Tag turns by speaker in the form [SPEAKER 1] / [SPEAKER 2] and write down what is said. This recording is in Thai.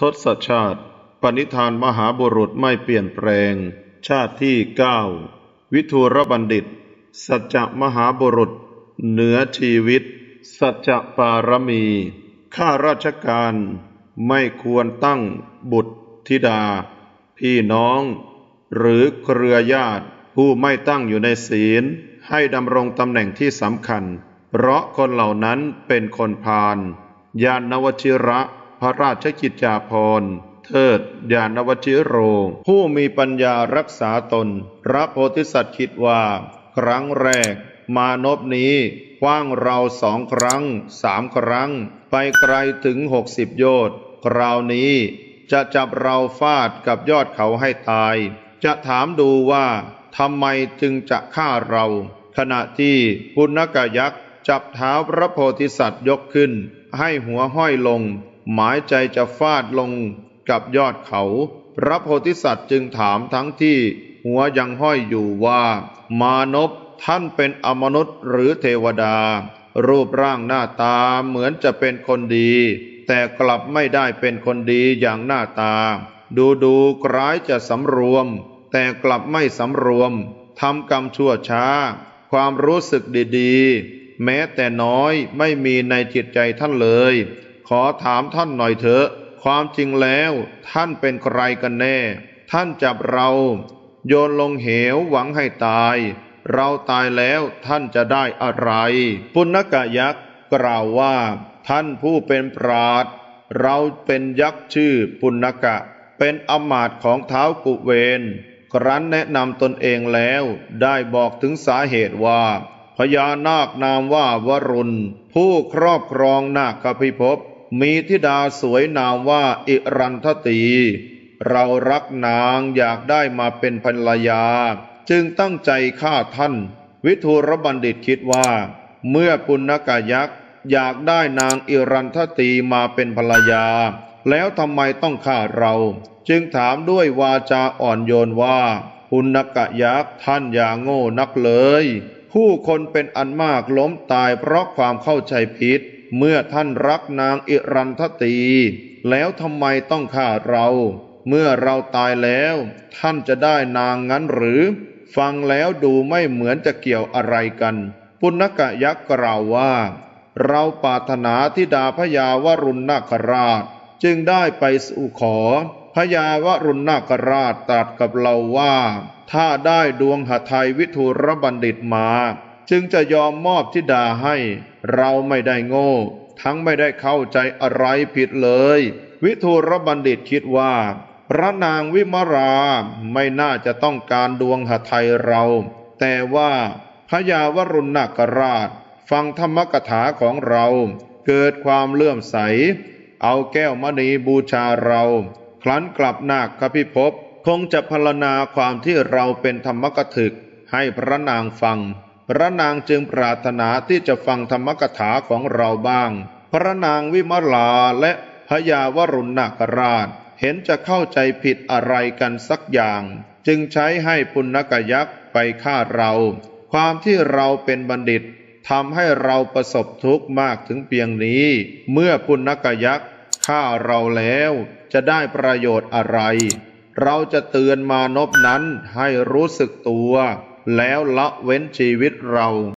[SPEAKER 1] ทศชาติ ปณิธานมหาบุรุษไม่เปลี่ยนแปลง ชาติที่เก้าวิทูรบัณฑิต สัจจะมหาบุรุษ เหนือชีวิต สัจจะปารมี ข้าราชการไม่ควรตั้งบุตรธิดา พี่น้อง หรือเครือญาติผู้ไม่ตั้งอยู่ในศีล ให้ดำรงตำแหน่งที่สำคัญ เพราะคนเหล่านั้นเป็นคนพาลยานวชิระ พระราชกิจจาภรณ์เทิดยานวชิโร ผู้มีปัญญารักษาตน พระโพธิสัตว์คิดว่า ครั้งแรก มานพนี้คว้างเราสองครั้งสามครั้ง ไปไกลถึงหกสิบโยชน์คราวนี้จะจับเราฟาดกับยอดเขาให้ตาย จะถามดูว่าทำไมจึงจะฆ่าเรา ขณะที่ปุณกยักษ์จับเท้าพระโพธิสัตว์ยกขึ้น ให้หัวห้อยลง หมายใจจะฟาดลงกับยอดเขา พระโพธิสัตว์จึงถามทั้งที่หัวยังห้อยอยู่ว่า มานพท่านเป็นอมนุษย์หรือเทวดา รูปร่างหน้าตาเหมือนจะเป็นคนดี แต่กลับไม่ได้เป็นคนดีอย่างหน้าตา ดูดูคล้ายจะสำรวม แต่กลับไม่สำรวมทำกรรมชั่วช้า ความรู้สึกดีๆ แม้แต่น้อยไม่มีในจิตใจท่านเลย ขอถามท่านหน่อยเถอะ ความจริงแล้วท่านเป็นใครกันแน่ ท่านจับเรา โยนลงเหวหวังให้ตาย เราตายแล้วท่านจะได้อะไร ปุณกะยักษ์กล่าวว่า ท่านผู้เป็นปราดเราเป็นยักษ์ชื่อปุณกะ เป็นอมาตของเท้ากุเวน ครั้นแนะนำตนเองแล้วได้บอกถึงสาเหตุว่าพญานาคนามว่าวรุณ ผู้ครอบครองนาคพิภพ มีธิดาสวยนามว่าอิรันทตี เรารักนางอยากได้มาเป็นภรรยา จึงตั้งใจฆ่าท่าน วิทูรบัณฑิตคิดว่า เมื่อปุณกายักษ์อยากได้นางอิรันทตีมาเป็นภรรยา แล้วทำไมต้องฆ่าเรา จึงถามด้วยวาจาอ่อนโยนว่าปุณกะยักษ์ท่านอย่าโง่นักเลย ผู้คนเป็นอันมากล้มตายเพราะความเข้าใจผิด เมื่อท่านรักนางอิรันทตีแล้วทำไมต้องฆ่าเรา เมื่อเราตายแล้ว ท่านจะได้นางงั้นหรือ ฟังแล้วดูไม่เหมือนจะเกี่ยวอะไรกัน ปุณกะยักษ์กล่าวว่า เราปรารถนาทิดาพญาวรุณนาคราช จึงได้ไปสู่ขอพญาวรุณนาคราชตรัสกับเราว่า ถ้าได้ดวงหทัยวิทูรบัณฑิตมา จึงจะยอมมอบทิดาให้ เราไม่ได้โง่ ทั้งไม่ได้เข้าใจอะไรผิดเลย วิทูรบัณฑิตคิดว่า พระนางวิมราไม่น่าจะต้องการดวงหทัยเรา แต่ว่าพญาวรุณนาคราช ฟังธรรมกถาของเรา เกิดความเลื่อมใส เอาแก้วมณีบูชาเรา คลั้นกลับนาคพิภพคงจะพรรณนาความที่เราเป็นธรรมกถึกให้พระนางฟัง พระนางจึงปรารถนาที่จะฟังธรรมกถาของเราบ้าง พระนางวิมลาและพญาวรุณนาคราช เห็นจะเข้าใจผิดอะไรกันสักอย่าง จึงใช้ให้ปุณกยักษ์ไปฆ่าเรา ความที่เราเป็นบัณฑิตทำให้เราประสบทุกข์มากถึงเพียงนี้ เมื่อปุณกยักษ์ฆ่าเราแล้ว จะได้ประโยชน์อะไร เราจะเตือนมานพนั้นให้รู้สึกตัว แล้วละเว้นชีวิตเรา